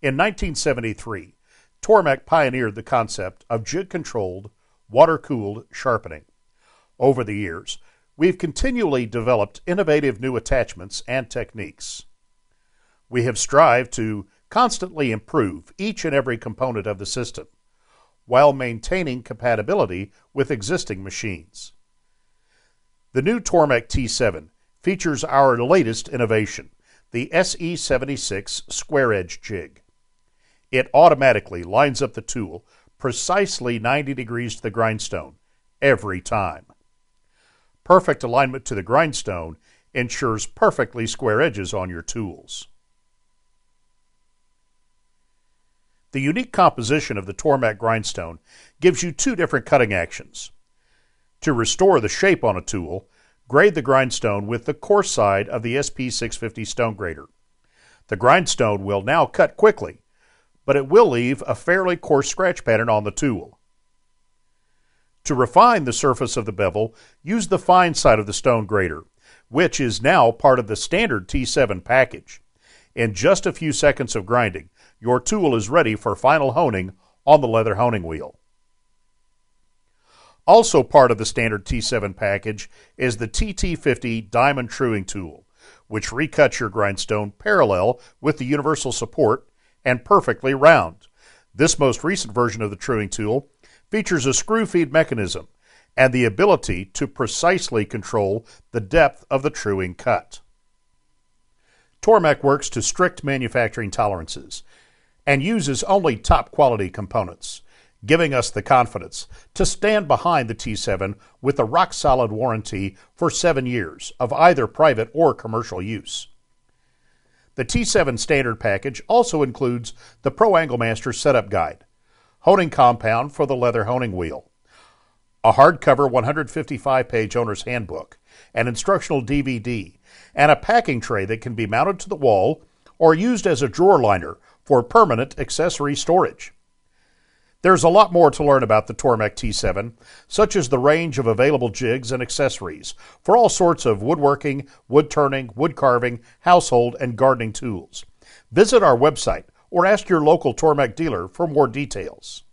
In 1973, Tormek pioneered the concept of jig controlled, water cooled sharpening. Over the years, we've continually developed innovative new attachments and techniques. We have strived to constantly improve each and every component of the system while maintaining compatibility with existing machines. The new Tormek T7 features our latest innovation, the SE76 square edge jig. It automatically lines up the tool precisely 90 degrees to the grindstone every time. Perfect alignment to the grindstone ensures perfectly square edges on your tools. The unique composition of the Tormek grindstone gives you two different cutting actions. To restore the shape on a tool, grade the grindstone with the coarse side of the SP650 stone grader. The grindstone will now cut quickly, but it will leave a fairly coarse scratch pattern on the tool. To refine the surface of the bevel, use the fine side of the stone grader, which is now part of the standard T7 package. In just a few seconds of grinding, your tool is ready for final honing on the leather honing wheel. Also part of the standard T7 package is the TT50 diamond truing tool, which recuts your grindstone parallel with the universal support and perfectly round. This most recent version of the truing tool features a screw feed mechanism and the ability to precisely control the depth of the truing cut. Tormek works to strict manufacturing tolerances and uses only top quality components, giving us the confidence to stand behind the T7 with a rock solid warranty for seven years of either private or commercial use. The T7 standard package also includes the Pro Anglemaster setup guide, honing compound for the leather honing wheel, a hardcover 155 page owner's handbook, an instructional DVD, and a packing tray that can be mounted to the wall or used as a drawer liner for permanent accessory storage. There's a lot more to learn about the Tormek T7, such as the range of available jigs and accessories for all sorts of woodworking, wood turning, wood carving, household, and gardening tools. Visit our website or ask your local Tormek dealer for more details.